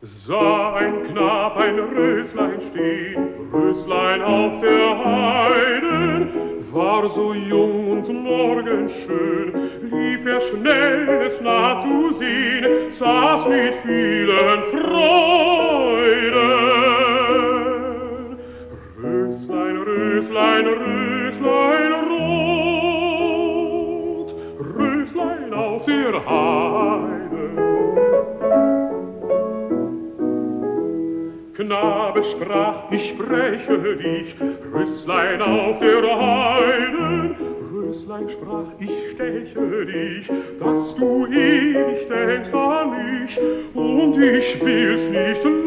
Sah ein Knab ein Röslein stehen, Röslein auf der Heide, war so jung und morgenschön, lief er schnell, es nah zu sehen, saß mit vielen Freuden. Röslein, Röslein, Röslein rot, Röslein auf der Heide. Knabe sprach, ich spreche dich, Röslein auf der Heide. Röslein sprach, ich steche dich, dass du ewig denkst an mich, und ich will's nicht leiden.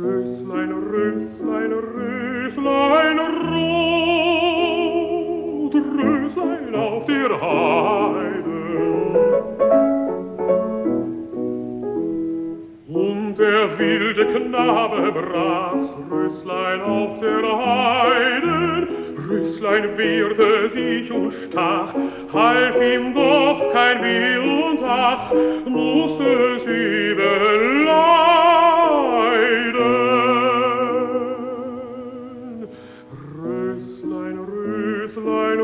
Röslein, Röslein, Röslein, rot, Röslein auf der der wilde Knabe brach's Röslein auf der Heide. Röslein wehrte sich und stach, half ihm doch kein Weh und Ach, musste es eben leiden. Röslein, Röslein,